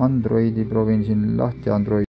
Androidi proovin siin lahti Android